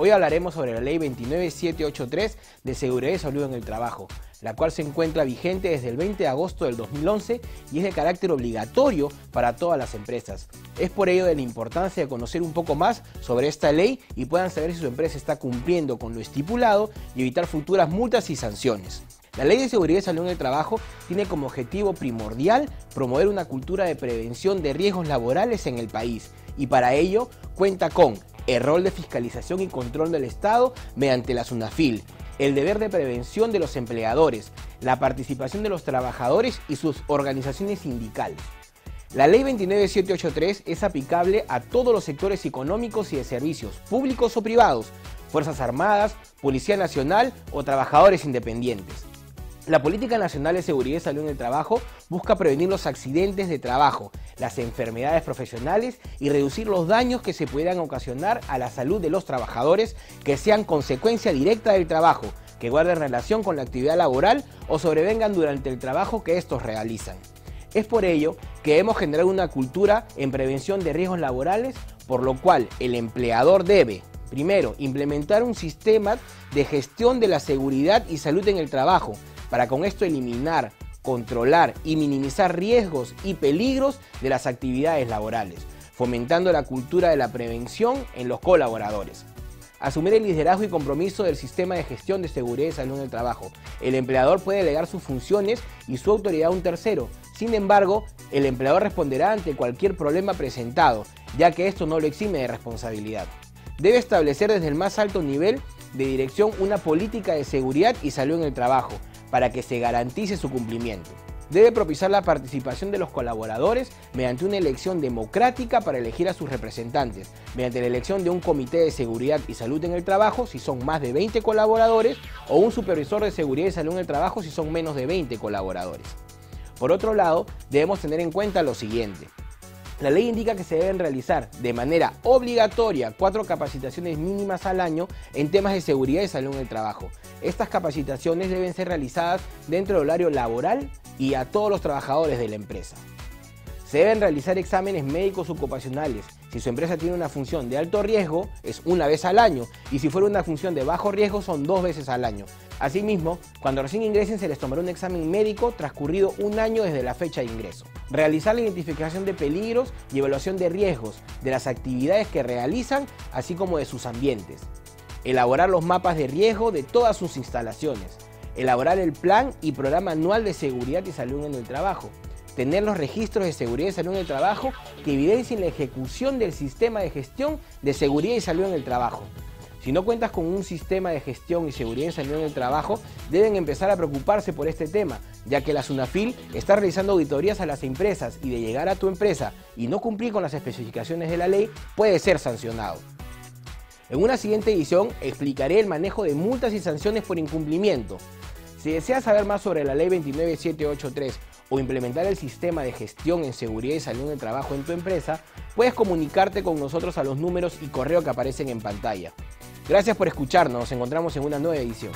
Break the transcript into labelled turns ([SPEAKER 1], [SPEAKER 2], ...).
[SPEAKER 1] Hoy hablaremos sobre la Ley 29783 de Seguridad y Salud en el Trabajo, la cual se encuentra vigente desde el 20 de agosto del 2011 y es de carácter obligatorio para todas las empresas. Es por ello de la importancia de conocer un poco más sobre esta ley y puedan saber si su empresa está cumpliendo con lo estipulado y evitar futuras multas y sanciones. La Ley de Seguridad y Salud en el Trabajo tiene como objetivo primordial promover una cultura de prevención de riesgos laborales en el país y para ello cuenta con el rol de fiscalización y control del Estado mediante la SUNAFIL, el deber de prevención de los empleadores, la participación de los trabajadores y sus organizaciones sindicales. La Ley 29783 es aplicable a todos los sectores económicos y de servicios, públicos o privados, Fuerzas Armadas, Policía Nacional o trabajadores independientes. La Política Nacional de Seguridad y Salud en el Trabajo busca prevenir los accidentes de trabajo, las enfermedades profesionales y reducir los daños que se puedan ocasionar a la salud de los trabajadores que sean consecuencia directa del trabajo, que guarden relación con la actividad laboral o sobrevengan durante el trabajo que estos realizan. Es por ello que hemos generado una cultura en prevención de riesgos laborales, por lo cual el empleador debe, primero, implementar un sistema de gestión de la seguridad y salud en el trabajo, para con esto eliminar, controlar y minimizar riesgos y peligros de las actividades laborales, fomentando la cultura de la prevención en los colaboradores. Asumir el liderazgo y compromiso del sistema de gestión de seguridad y salud en el trabajo. El empleador puede delegar sus funciones y su autoridad a un tercero. Sin embargo, el empleador responderá ante cualquier problema presentado, ya que esto no lo exime de responsabilidad. Debe establecer desde el más alto nivel de dirección una política de seguridad y salud en el trabajo, para que se garantice su cumplimiento. Debe propiciar la participación de los colaboradores mediante una elección democrática para elegir a sus representantes, mediante la elección de un comité de seguridad y salud en el trabajo si son más de 20 colaboradores o un supervisor de seguridad y salud en el trabajo si son menos de 20 colaboradores. Por otro lado, debemos tener en cuenta lo siguiente. La ley indica que se deben realizar de manera obligatoria cuatro capacitaciones mínimas al año en temas de seguridad y salud en el trabajo. Estas capacitaciones deben ser realizadas dentro del horario laboral y a todos los trabajadores de la empresa. Se deben realizar exámenes médicos ocupacionales. Si su empresa tiene una función de alto riesgo, es una vez al año, y si fuera una función de bajo riesgo, son dos veces al año. Asimismo, cuando recién ingresen se les tomará un examen médico transcurrido un año desde la fecha de ingreso. Realizar la identificación de peligros y evaluación de riesgos de las actividades que realizan, así como de sus ambientes. Elaborar los mapas de riesgo de todas sus instalaciones. Elaborar el plan y programa anual de seguridad y salud en el trabajo. Tener los registros de seguridad y salud en el trabajo que evidencien la ejecución del sistema de gestión de seguridad y salud en el trabajo si no cuentas con un sistema de gestión y seguridad en salud en el trabajo, deben empezar a preocuparse por este tema, ya que la SUNAFIL está realizando auditorías a las empresas y de llegar a tu empresa y no cumplir con las especificaciones de la ley, puede ser sancionado. En una siguiente edición explicaré el manejo de multas y sanciones por incumplimiento. Si deseas saber más sobre la ley 29783 o implementar el sistema de gestión en seguridad y salud el trabajo en tu empresa, puedes comunicarte con nosotros a los números y correo que aparecen en pantalla. Gracias por escucharnos, nos encontramos en una nueva edición.